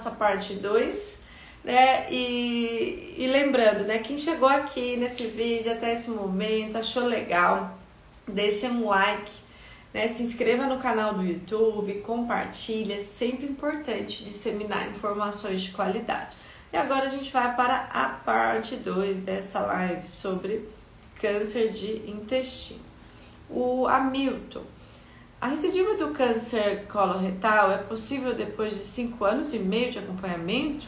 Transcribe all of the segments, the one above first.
nossa parte 2, né? E, e lembrando, né? Quem chegou aqui nesse vídeo até esse momento, achou legal, deixa um like, né? Se inscreva no canal do YouTube, compartilha, é sempre importante disseminar informações de qualidade. E agora a gente vai para a parte 2 dessa live sobre câncer de intestino. O Hamilton. A recidiva do câncer coloretal é possível depois de 5 anos e meio de acompanhamento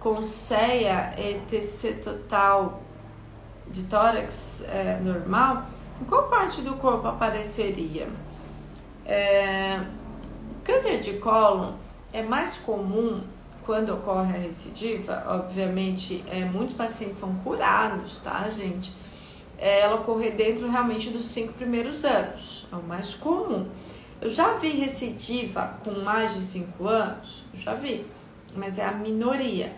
com CEA e TC total de tórax é, normal? Em qual parte do corpo apareceria? É, câncer de cólon é mais comum quando ocorre a recidiva, obviamente, é, muitos pacientes são curados, tá, gente? É, ela ocorrer dentro realmente dos cinco primeiros anos, é o mais comum. Eu já vi recidiva com mais de cinco anos, já vi, mas é a minoria.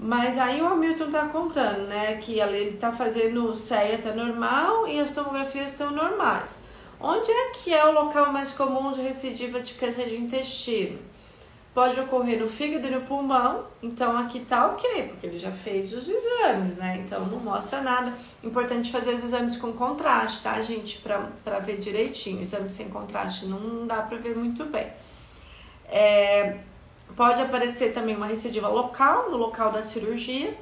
Mas aí o Hamilton tá contando, né, que ele tá fazendo CEA tá normal e as tomografias estão normais. Onde é que é o local mais comum de recidiva de câncer de intestino? Pode ocorrer no fígado e no pulmão, então aqui tá ok, porque ele já fez os exames, né? Então não mostra nada. Importante fazer os exames com contraste, tá, gente? Pra, pra ver direitinho. Exame sem contraste não dá pra ver muito bem. É, pode aparecer também uma recidiva local, no local da cirurgia,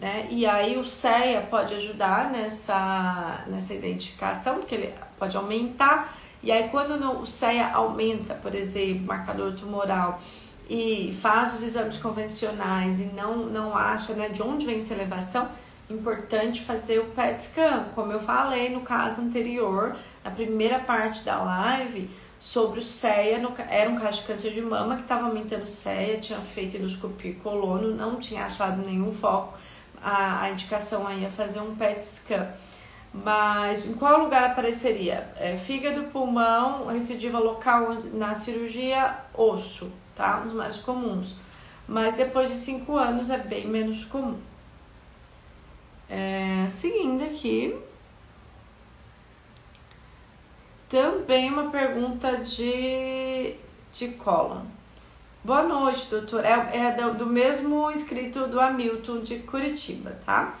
né? E aí o CEA pode ajudar nessa, nessa identificação, porque ele pode aumentar e aí, quando o CEA aumenta, por exemplo, marcador tumoral, e faz os exames convencionais e não, não acha né, de onde vem essa elevação, importante fazer o PET scan. Como eu falei no caso anterior, na primeira parte da live, sobre o CEA, no, era um caso de câncer de mama que estava aumentando CEA, tinha feito endoscopia e colono, não tinha achado nenhum foco. A, a indicação aí é fazer um PET scan. Mas em qual lugar apareceria? É, fígado, pulmão, recidiva local na cirurgia, osso, tá? Os mais comuns. Mas depois de 5 anos é bem menos comum. É, seguindo aqui. Também uma pergunta de, de cólon. Boa noite, doutor. É, é do, do mesmo inscrito do Hamilton de Curitiba, tá?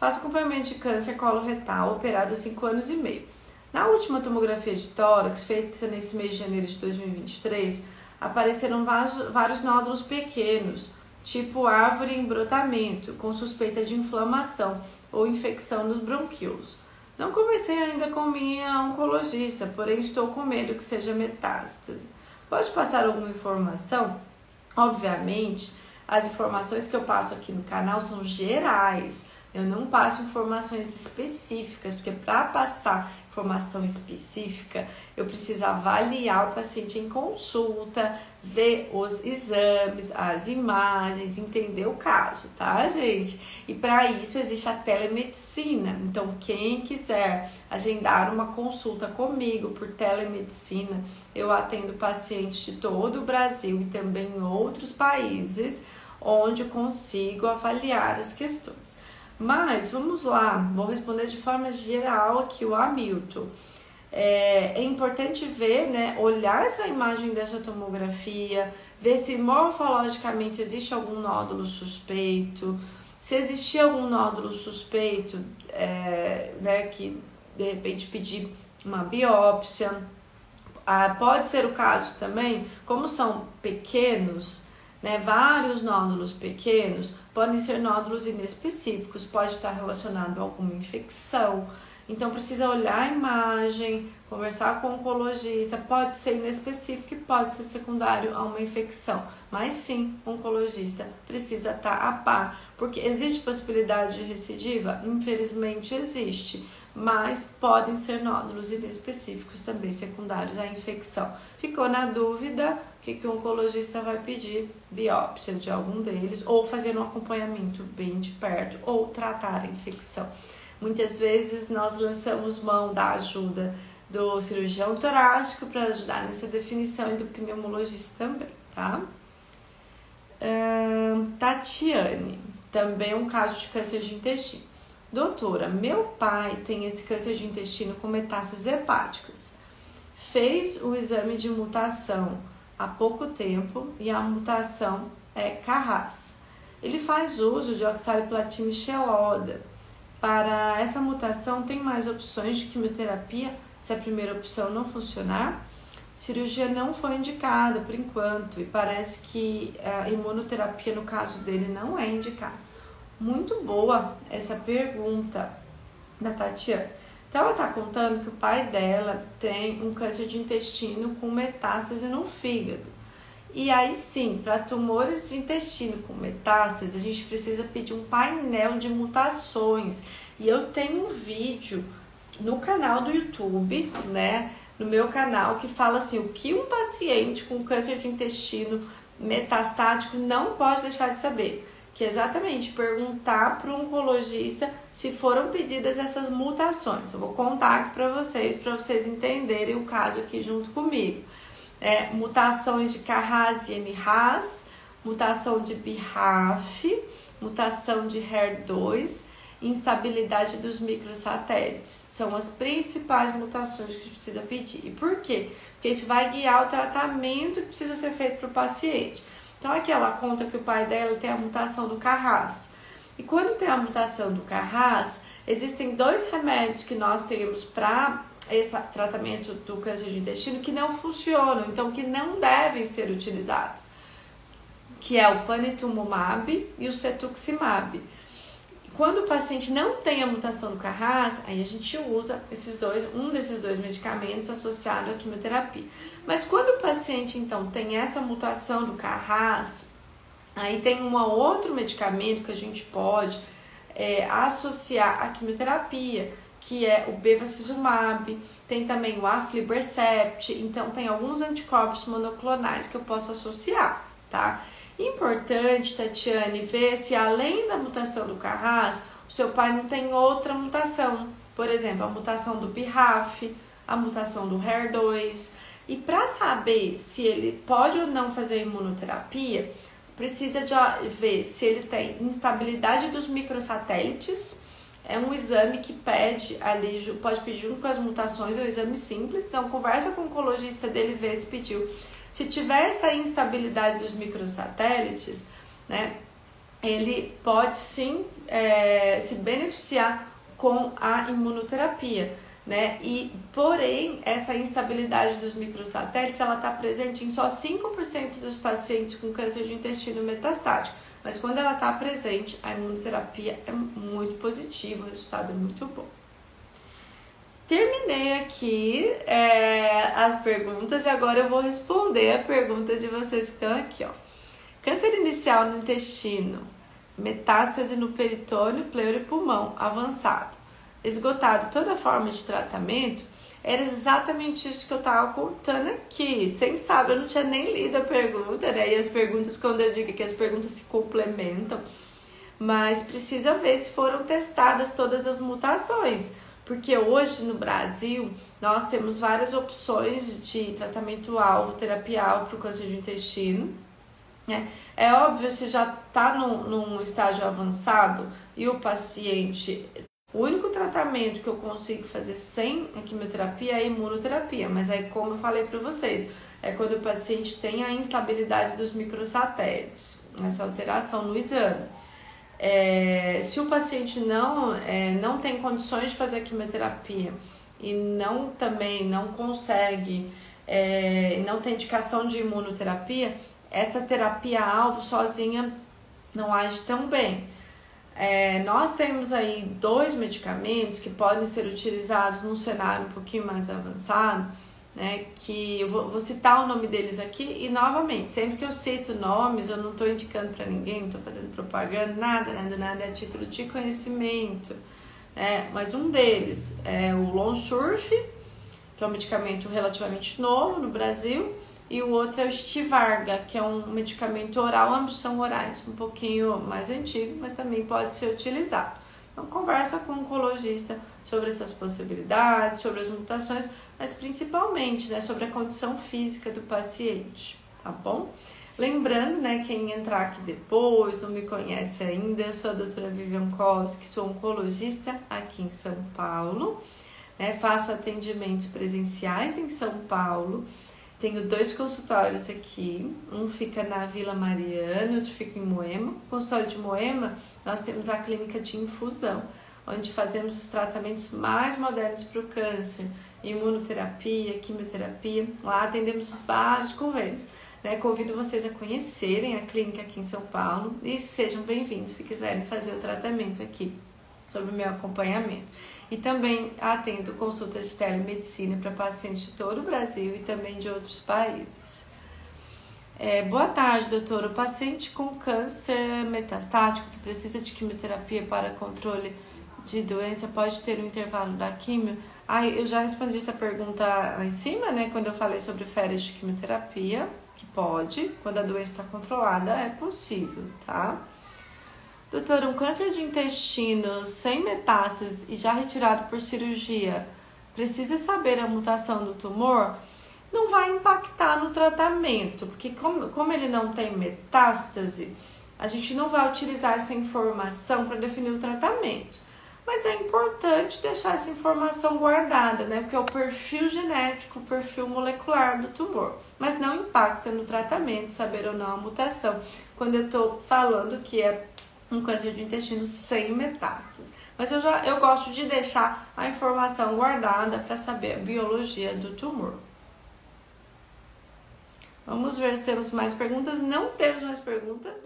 Faço acompanhamento de câncer coloretal, operado há 5 anos e meio. Na última tomografia de tórax, feita nesse mês de janeiro de 2023, apareceram vários nódulos pequenos, tipo árvore em brotamento, com suspeita de inflamação ou infecção nos bronquíolos. Não conversei ainda com minha oncologista, porém estou com medo que seja metástase. Pode passar alguma informação? Obviamente, as informações que eu passo aqui no canal são gerais eu não passo informações específicas, porque para passar informação específica, eu preciso avaliar o paciente em consulta, ver os exames, as imagens, entender o caso, tá, gente? E para isso existe a telemedicina. Então, quem quiser agendar uma consulta comigo por telemedicina, eu atendo pacientes de todo o Brasil e também em outros países, onde eu consigo avaliar as questões. Mas vamos lá, vou responder de forma geral aqui o Hamilton. É, é, importante ver, né, olhar essa imagem dessa tomografia, ver se morfologicamente existe algum nódulo suspeito, se existir algum nódulo suspeito, é, né, que de repente pedir uma biópsia. Ah, pode ser o caso também, como são pequenos, né, vários nódulos pequenos, podem ser nódulos inespecíficos, pode estar relacionado a alguma infecção. Então precisa olhar a imagem, conversar com o oncologista, pode ser inespecífico e pode ser secundário a uma infecção. Mas sim, o oncologista precisa estar a par, porque existe possibilidade de recidiva? Infelizmente existe, mas podem ser nódulos inespecíficos também secundários à infecção. Ficou na dúvida? o que, que o oncologista vai pedir? Biópsia de algum deles, ou fazer um acompanhamento bem de perto, ou tratar a infecção. Muitas vezes nós lançamos mão da ajuda do cirurgião torácico para ajudar nessa definição e do pneumologista também, tá? Hum, Tatiane, também um caso de câncer de intestino. Doutora, meu pai tem esse câncer de intestino com metástases hepáticas. Fez o exame de mutação há pouco tempo e a mutação é Carras. Ele faz uso de oxaliplatina e xeloda. Para essa mutação, tem mais opções de quimioterapia se a primeira opção não funcionar. Cirurgia não foi indicada por enquanto e parece que a imunoterapia no caso dele não é indicada. Muito boa essa pergunta da Tatiana. Então ela está contando que o pai dela tem um câncer de intestino com metástase no fígado. E aí sim, para tumores de intestino com metástase, a gente precisa pedir um painel de mutações. E eu tenho um vídeo no canal do YouTube, né? No meu canal, que fala assim: o que um paciente com câncer de intestino metastático não pode deixar de saber que é exatamente perguntar para o oncologista se foram pedidas essas mutações. Eu vou contar aqui para vocês, para vocês entenderem o caso aqui junto comigo. É, mutações de Carras e NRAS, mutação de BRAF, mutação de HER2, instabilidade dos microsatélites. São as principais mutações que a gente precisa pedir. E por quê? Porque isso vai guiar o tratamento que precisa ser feito para o paciente. Então aqui ela conta que o pai dela tem a mutação do Carras. E quando tem a mutação do Carras, existem dois remédios que nós temos para esse tratamento do câncer de intestino que não funcionam, então que não devem ser utilizados, que é o panitumumab e o cetuximab. Quando o paciente não tem a mutação do Carras, aí a gente usa esses dois, um desses dois medicamentos associado à quimioterapia. Mas quando o paciente então tem essa mutação do Carras, aí tem um outro medicamento que a gente pode é, associar à quimioterapia, que é o bevacizumab, tem também o aflibercept, então tem alguns anticorpos monoclonais que eu posso associar, tá? Importante, Tatiane, ver se além da mutação do Carras, o seu pai não tem outra mutação. Por exemplo, a mutação do BRAF, a mutação do HER2. E para saber se ele pode ou não fazer imunoterapia, precisa de ver se ele tem instabilidade dos microsatélites. É um exame que pede ali, pode pedir junto com as mutações, é um exame simples. Então, conversa com o oncologista dele, vê se pediu se tiver essa instabilidade dos microsatélites, né, ele pode sim é, se beneficiar com a imunoterapia. Né? E, porém, essa instabilidade dos microsatélites ela está presente em só 5% dos pacientes com câncer de intestino metastático. Mas quando ela está presente, a imunoterapia é muito positiva, o resultado é muito bom. Terminei aqui é, as perguntas e agora eu vou responder a pergunta de vocês que estão aqui, ó. Câncer inicial no intestino, metástase no peritônio, pleura e pulmão avançado. Esgotado toda forma de tratamento, era exatamente isso que eu tava contando aqui. Sem saber, eu não tinha nem lido a pergunta, né? E as perguntas, quando eu digo que as perguntas se complementam, mas precisa ver se foram testadas todas as mutações porque hoje no Brasil nós temos várias opções de tratamento alvo, terapia alvo para o câncer de intestino. Né? É óbvio, se já está num, num estágio avançado e o paciente. O único tratamento que eu consigo fazer sem a quimioterapia é a imunoterapia, mas aí, como eu falei para vocês, é quando o paciente tem a instabilidade dos microsatélites, essa alteração no exame. É, se o paciente não, é, não tem condições de fazer quimioterapia e não também não consegue, é, não tem indicação de imunoterapia, essa terapia alvo sozinha não age tão bem. É, nós temos aí dois medicamentos que podem ser utilizados num cenário um pouquinho mais avançado, né, que eu vou, vou, citar o nome deles aqui e novamente, sempre que eu cito nomes, eu não estou indicando para ninguém, não estou fazendo propaganda, nada, nada, nada, é título de conhecimento. Né, mas um deles é o Lonsurf, que é um medicamento relativamente novo no Brasil, e o outro é o Stivarga, que é um medicamento oral, ambos são orais, um pouquinho mais antigo, mas também pode ser utilizado. Então, conversa com o oncologista sobre essas possibilidades, sobre as mutações, mas principalmente né, sobre a condição física do paciente, tá bom? Lembrando, né, quem entrar aqui depois, não me conhece ainda, eu sou a doutora Vivian Koski, sou oncologista aqui em São Paulo, né, faço atendimentos presenciais em São Paulo Tenho dois consultórios aqui, um fica na Vila Mariana, outro fica em Moema. No consultório de Moema, nós temos a clínica de infusão, onde fazemos os tratamentos mais modernos para o câncer, imunoterapia, quimioterapia. Lá atendemos vários convênios. Né? Convido vocês a conhecerem a clínica aqui em São Paulo e sejam bem-vindos se quiserem fazer o tratamento aqui, sobre o meu acompanhamento. E também atendo consultas de telemedicina para pacientes de todo o Brasil e também de outros países. É, boa tarde, doutor. O paciente com câncer metastático que precisa de quimioterapia para controle de doença pode ter um intervalo da quimio? Ah, eu já respondi essa pergunta lá em cima, né? Quando eu falei sobre férias de quimioterapia, que pode, quando a doença está controlada, é possível, tá? Doutor, um câncer de intestino sem metástases e já retirado por cirurgia, precisa saber a mutação do tumor? Não vai impactar no tratamento, porque como, como ele não tem metástase, a gente não vai utilizar essa informação para definir o tratamento. Mas é importante deixar essa informação guardada, né? Porque é o perfil genético, o perfil molecular do tumor. Mas não impacta no tratamento, saber ou não a mutação. Quando eu estou falando que é um câncer de intestino sem metástase. Mas eu, já, eu gosto de deixar a informação guardada para saber a biologia do tumor. Vamos ver se temos mais perguntas. Não temos mais perguntas.